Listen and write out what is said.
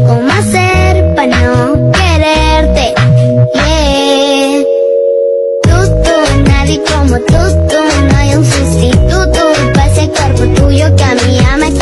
¿Cómo hacer para no quererte? Yeah. Tú, tú, nadie como tú, tú. No hay un sustituto para ese cuerpo tuyo que a mí ya me quiere.